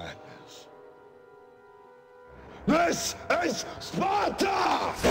madness. This is Sparta!